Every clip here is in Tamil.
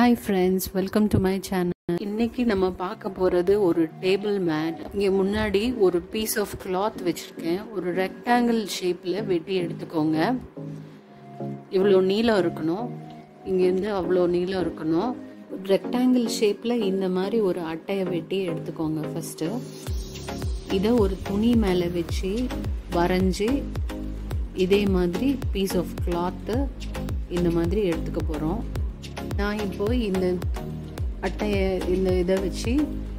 Hi friends welcome to my channel இன்னைக்கு நம்ம பார்க்க போகிறது ஒரு டேபிள் மேட் இங்கே முன்னாடி ஒரு பீஸ் ஆஃப் கிளாத் வச்சுருக்கேன். ஒரு ரெக்டாங்கிள் ஷேப்பில் வெட்டி எடுத்துக்கோங்க. இவ்வளோ நீளம் இருக்கணும். இங்கேருந்து அவ்வளோ நீளம் இருக்கணும். ரெக்டாங்கிள் ஷேப்பில் இந்த மாதிரி ஒரு அட்டையை வெட்டி எடுத்துக்கோங்க ஃபஸ்ட்டு இதை ஒரு துணி மேலே வச்சு வரைஞ்சி இதே மாதிரி பீஸ் ஆஃப் கிளாத்து இந்த மாதிரி எடுத்துக்க போகிறோம் நான் இப்போ இந்த அட்டையை இந்த இதை வச்சு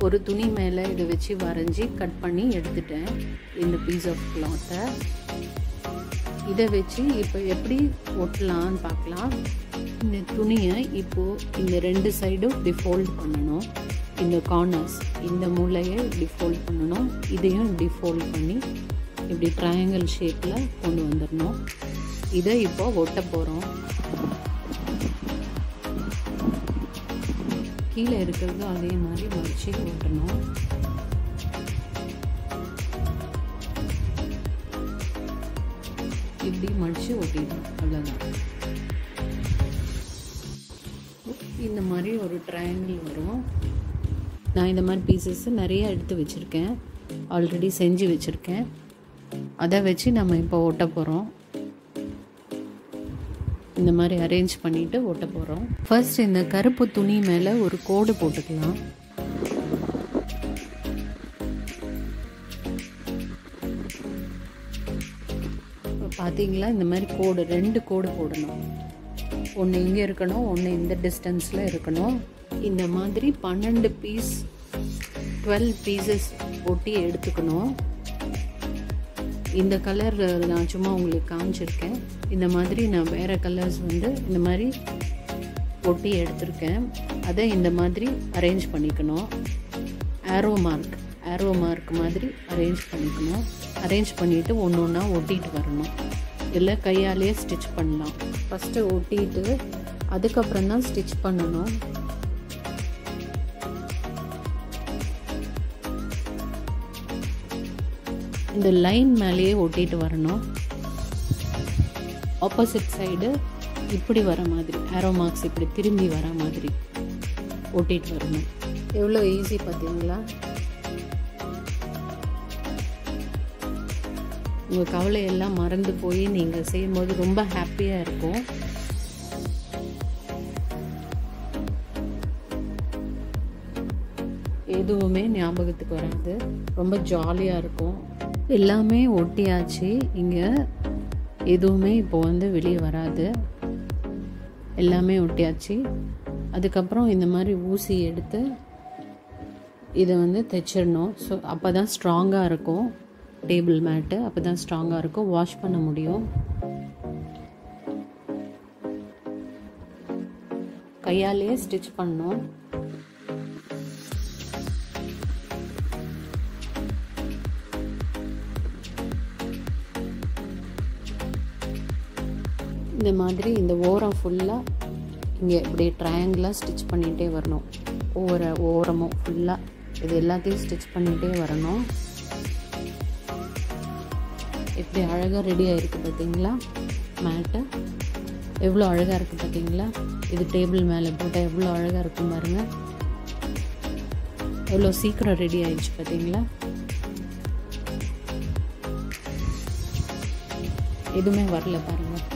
ஒரு துணி மேலே இதை வச்சு வரைஞ்சி கட் பண்ணி எடுத்துட்டேன் இந்த பீஸ் ஆஃப் கிளாத்தை இதை வச்சு இப்போ எப்படி ஒட்டலான்னு பார்க்கலாம். இந்த துணியை இப்போது இந்த ரெண்டு சைடும் டிஃபோல்ட் பண்ணணும். இந்த கார்னர்ஸ் இந்த மூலையை டிஃபோல்ட் பண்ணணும். இதையும் டிஃபோல்ட் பண்ணி இப்படி ட்ரையாங்கிள் ஷேப்பில் கொண்டு வந்துடணும். இதை இப்போ ஒட்ட போகிறோம் கீழே இருக்கிறது அதே மாதிரி வச்சு ஓட்டணும் இப்படி மடித்து ஓட்டிடணும் அவ்வளோதான் இந்த மாதிரி ஒரு ட்ரையாங்கிள் வரும். நான் இந்த மாதிரி பீசஸ் நிறைய எடுத்து வச்சுருக்கேன். ஆல்ரெடி செஞ்சு வச்சுருக்கேன். அதை வச்சு நம்ம இப்போ ஓட்ட போகிறோம் இந்த மாதிரி அரேஞ்ச் பண்ணிவிட்டு ஒட்ட போகிறோம் ஃபர்ஸ்ட் இந்த கருப்பு துணி மேலே ஒரு கோடு போட்டுக்கலாம். பார்த்தீங்களா இந்த மாதிரி கோடு ரெண்டு கோடு போடணும். ஒன்று இங்கே இருக்கணும் ஒன்று இந்த டிஸ்டன்ஸில் இருக்கணும். இந்த மாதிரி பன்னெண்டு பீஸ் டுவெல் பீசஸ் ஒட்டி எடுத்துக்கணும். இந்த கலர் நான் சும்மா உங்களுக்கு காமிச்சிருக்கேன். இந்த மாதிரி நான் வேறு கலர்ஸ் வந்து இந்த மாதிரி ஒட்டி எடுத்திருக்கேன். அதை இந்த மாதிரி அரேஞ்ச் பண்ணிக்கணும். ஆரோ மார்க் ஆரோ மார்க் மாதிரி அரேஞ்ச் பண்ணிக்கணும். அரேஞ்ச் பண்ணிவிட்டு ஒன்று ஒன்றா ஒட்டிட்டு வரணும். இல்லை கையாலேயே ஸ்டிச் பண்ணலாம். ஃபஸ்ட்டு ஒட்டிட்டு அதுக்கப்புறம் தான் ஸ்டிச் பண்ணணும். இந்த லைன் மேலேயே ஒட்டிட்டு வரணும். ஆப்போசிட் சைடு இப்படி வர மாதிரி ஆரோ மார்க்ஸ் இப்படி திரும்பி வர மாதிரி ஒட்டிட்டு வரணும். எவ்வளோ ஈஸி பார்த்தீங்களா? உங்கள் கவலையெல்லாம் மறந்து போய் நீங்கள் செய்யும்போது ரொம்ப ஹாப்பியாக இருக்கும். எதுவுமே ஞாபகத்துக்கு வராது. ரொம்ப ஜாலியாக இருக்கும். எல்லாமே ஒட்டியாச்சு. இங்கே எதுவுமே இப்போ வந்து வெளியே வராது. எல்லாமே ஒட்டியாச்சு. அதுக்கப்புறம் இந்த மாதிரி ஊசி எடுத்து இதை வந்து தைச்சிடணும். ஸோ அப்போ தான் ஸ்ட்ராங்காக இருக்கும். டேபிள் மேட்டு அப்போ தான் ஸ்ட்ராங்காக இருக்கும். வாஷ் பண்ண முடியும். கையாலேயே ஸ்டிச் பண்ணோம் இந்த மாதிரி இந்த ஓரம் ஃபுல்லாக இங்கே இப்படி ட்ரையாங்கிளாக ஸ்டிச் பண்ணிகிட்டே வரணும். ஒவ்வொரு ஓரமும் ஃபுல்லாக இது எல்லாத்தையும் ஸ்டிச் பண்ணிகிட்டே வரணும். இப்படி அழகாக ரெடி ஆகிருக்கு பார்த்தீங்களா மேட்டு. எவ்வளோ அழகாக இருக்குது பார்த்தீங்களா இது டேபிள் மேலே போட்டால் எவ்வளோ அழகாக இருக்கும் பாருங்கள் எவ்வளோ சீக்கிரம் ரெடி ஆயிடுச்சு பார்த்தீங்களா எதுவுமே வரல பாருங்கள்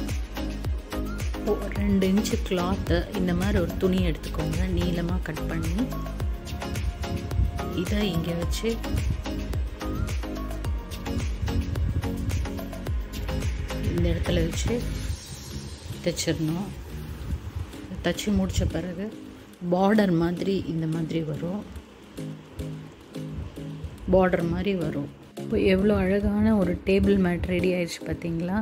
ரெண்டு இன்ச்சு கிளாத்து இந்த மாதிரி ஒரு துணி எடுத்துக்கோங்க. நீளமாக கட் பண்ணி இதை இங்கே வச்சு இந்த இடத்துல வச்சு தைச்சிடணும். தைச்சி முடித்த பிறகு பார்டர் மாதிரி இந்த மாதிரி வரும். பார்டர் மாதிரி வரும். இப்போ எவ்வளோ அழகான ஒரு டேபிள் மேட் ரெடி ஆயிடுச்சு பார்த்தீங்களா?